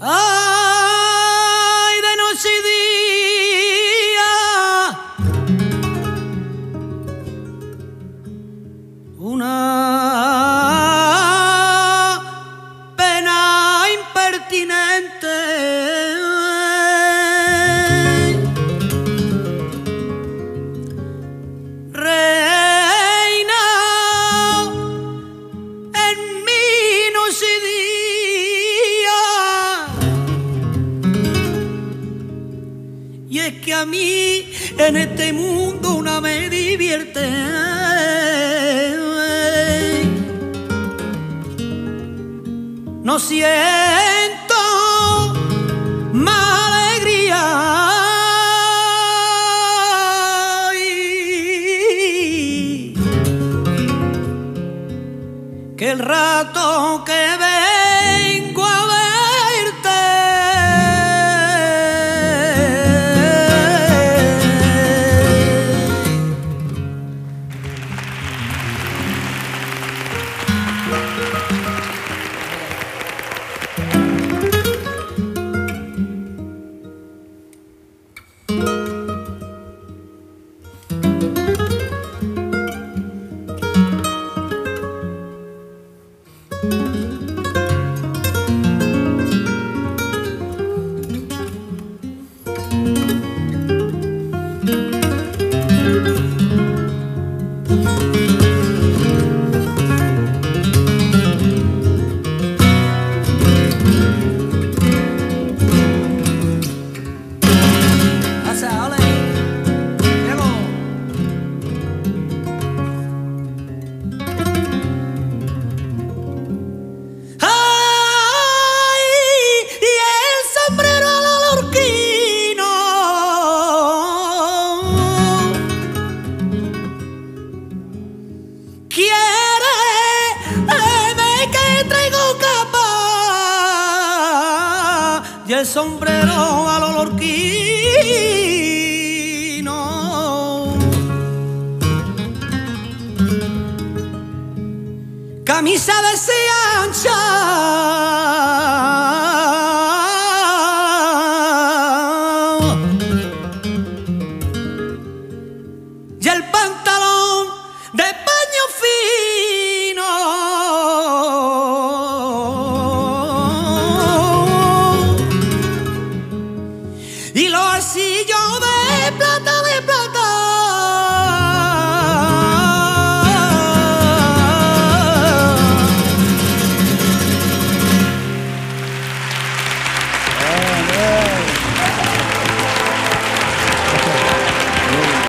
Ay, de noche y día. Una pena impertinente. Que a mí en este mundo una me divierte. No siento más alegría. Que el rato que vengo y el sombrero al lorquino. Camisa de